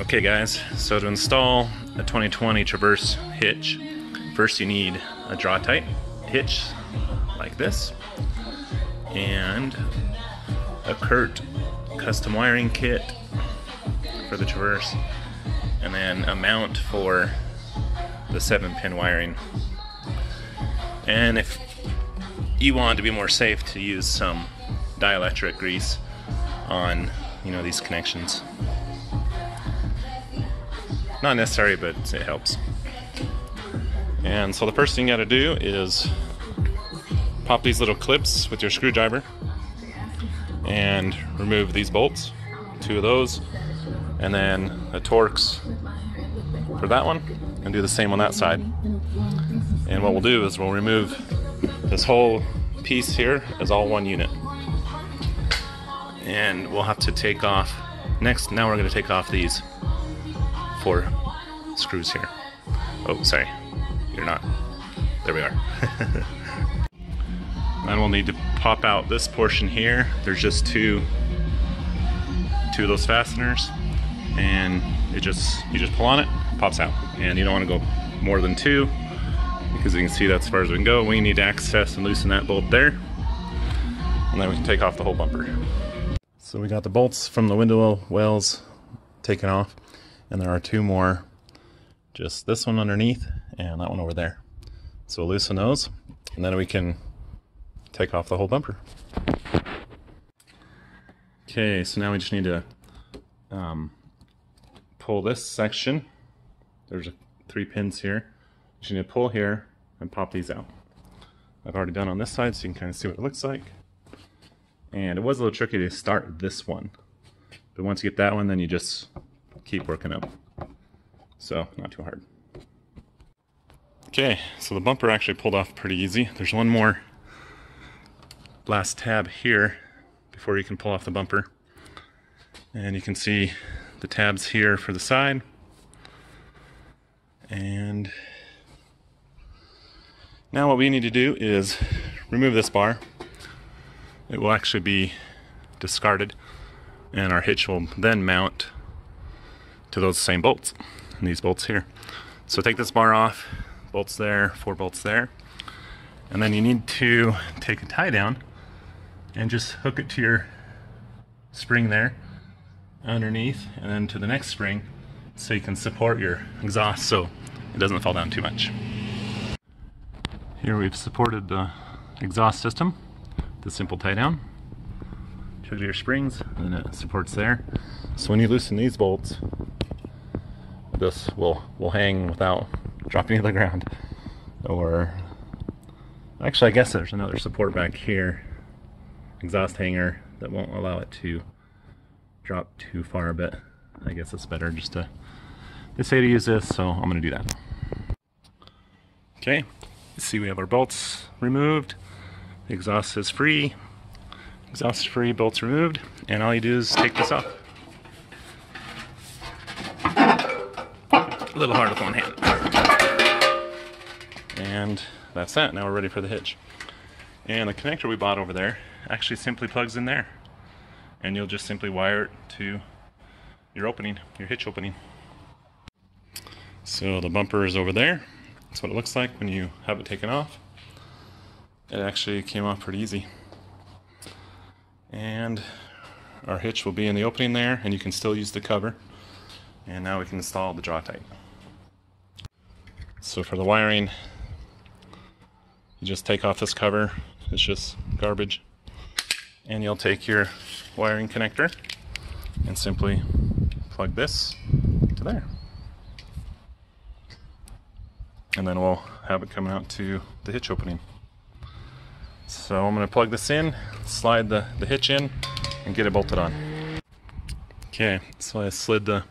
Okay guys, so to install a 2020 Traverse hitch, first you need a Draw-Tite hitch like this, and a Curt custom wiring kit for the Traverse, and then a mount for the 7 pin wiring. And if you want to be more safe to use some dielectric grease on you know these connections not necessary, but it helps. And so the first thing you gotta do is pop these little clips with your screwdriver and remove these bolts, two of those, and then the Torx for that one, and do the same on that side. And what we'll do is we'll remove this whole piece here as all one unit. And we'll have to take off, next, now we're gonna take off these four screws here. Oh, sorry, you're not. There we are. then we'll need to pop out this portion here. There's just two, two of those fasteners, and it just you just pull on it, pops out, and you don't want to go more than two because you can see that's as far as we can go. We need to access and loosen that bolt there, and then we can take off the whole bumper. So we got the bolts from the window wells taken off and there are two more. Just this one underneath and that one over there. So we'll loosen those and then we can take off the whole bumper. Okay so now we just need to um, pull this section. There's three pins here. You just need to pull here and pop these out. I've already done on this side so you can kind of see what it looks like. And it was a little tricky to start this one. But once you get that one then you just keep working up. So, not too hard. Okay, so the bumper actually pulled off pretty easy. There's one more last tab here before you can pull off the bumper. And you can see the tabs here for the side. And now what we need to do is remove this bar. It will actually be discarded and our hitch will then mount to those same bolts and these bolts here. So take this bar off, bolts there, four bolts there, and then you need to take a tie down and just hook it to your spring there underneath and then to the next spring so you can support your exhaust so it doesn't fall down too much. Here we've supported the exhaust system, the simple tie down. To your springs and it supports there. So when you loosen these bolts, this will will hang without dropping to the ground. Or actually I guess there's another support back here. Exhaust hanger that won't allow it to drop too far but I guess it's better just to they say to use this so I'm gonna do that. Okay see we have our bolts removed. The exhaust is free. Exhaust free bolts removed. And all you do is take this off a little hard with one hand. And that's that. Now we're ready for the hitch. And the connector we bought over there actually simply plugs in there. And you'll just simply wire it to your opening, your hitch opening. So the bumper is over there. That's what it looks like when you have it taken off. It actually came off pretty easy. And our hitch will be in the opening there and you can still use the cover. And now we can install the Draw-Tite. So for the wiring, you just take off this cover. It's just garbage. And you'll take your wiring connector and simply plug this to there. And then we'll have it coming out to the hitch opening. So I'm going to plug this in, slide the, the hitch in, and get it bolted on. Okay, so I slid the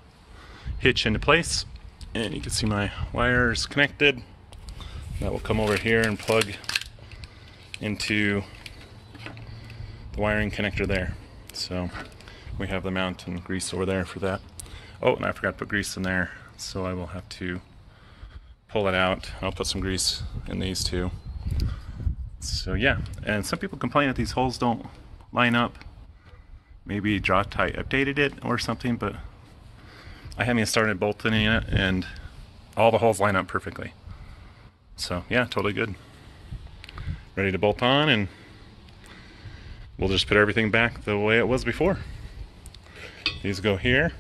hitch into place and you can see my wires connected. That will come over here and plug into the wiring connector there. So we have the mount and grease over there for that. Oh and I forgot to put grease in there so I will have to pull it out. I'll put some grease in these too so yeah and some people complain that these holes don't line up. Maybe Draw-Tite updated it or something but I haven't even started bolting it, and all the holes line up perfectly. So yeah, totally good. Ready to bolt on, and we'll just put everything back the way it was before. These go here.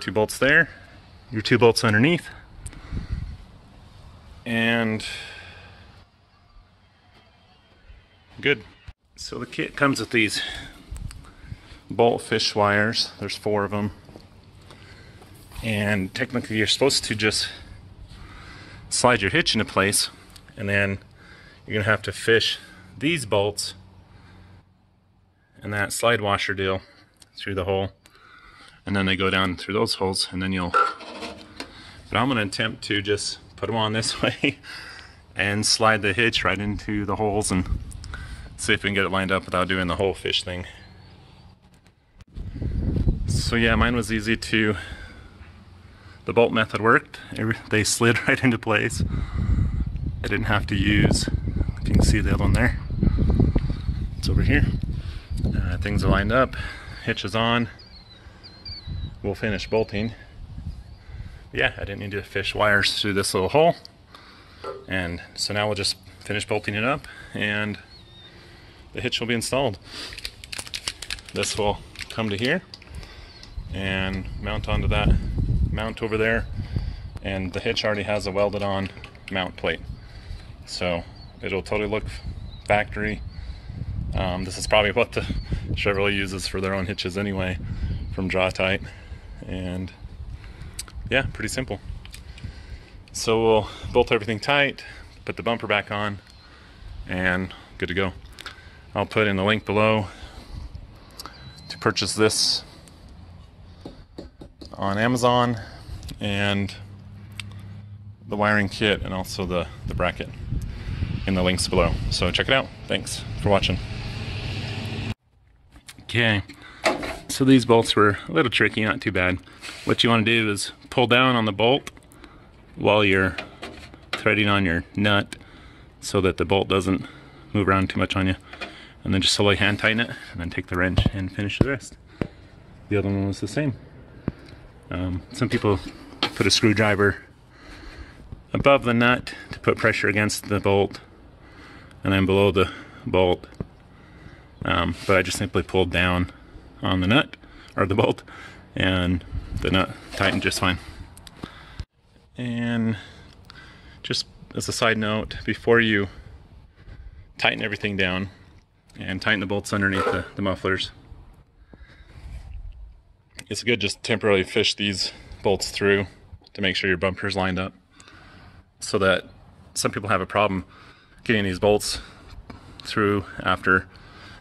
Two bolts there. Your two bolts underneath. And good. So the kit comes with these bolt fish wires. There's four of them. And technically you're supposed to just slide your hitch into place and then you're gonna have to fish these bolts and that slide washer deal through the hole. And then they go down through those holes and then you'll but I'm gonna attempt to just put them on this way and slide the hitch right into the holes and see if we can get it lined up without doing the whole fish thing. So yeah mine was easy to the bolt method worked they slid right into place I didn't have to use if you can see the other one there it's over here uh, things are lined up hitch is on. We'll finish bolting. Yeah, I didn't need to fish wires through this little hole. And so now we'll just finish bolting it up and the hitch will be installed. This will come to here and mount onto that mount over there and the hitch already has a welded on mount plate so it'll totally look factory um, this is probably what the Chevrolet uses for their own hitches anyway from Draw-Tite. And yeah, pretty simple. So we'll bolt everything tight, put the bumper back on, and good to go. I'll put in the link below to purchase this on Amazon and the wiring kit and also the, the bracket in the links below. So check it out. Thanks for watching. Okay, so these bolts were a little tricky, not too bad. What you want to do is pull down on the bolt while you're threading on your nut so that the bolt doesn't move around too much on you. And then just slowly hand tighten it and then take the wrench and finish the rest. The other one was the same. Um, some people put a screwdriver above the nut to put pressure against the bolt and then below the bolt um, but I just simply pulled down on the nut or the bolt and the nut tightened just fine. And just as a side note, before you tighten everything down and tighten the bolts underneath the, the mufflers, it's good just temporarily fish these bolts through to make sure your bumper's lined up so that some people have a problem getting these bolts through after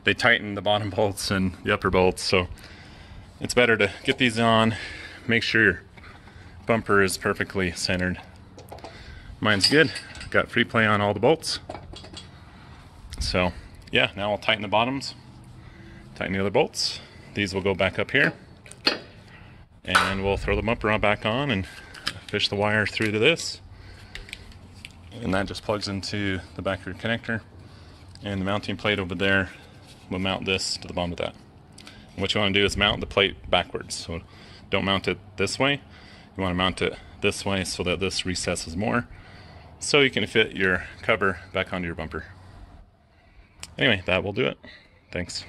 they tighten the bottom bolts and the upper bolts. So it's better to get these on make sure your bumper is perfectly centered. Mine's good. Got free play on all the bolts. So yeah now I'll tighten the bottoms tighten the other bolts. These will go back up here and we'll throw the bumper on back on and fish the wire through to this and that just plugs into the back of your connector and the mounting plate over there we'll mount this to the bottom of that. And what you want to do is mount the plate backwards. So don't mount it this way. You want to mount it this way so that this recesses more so you can fit your cover back onto your bumper. Anyway, that will do it. Thanks.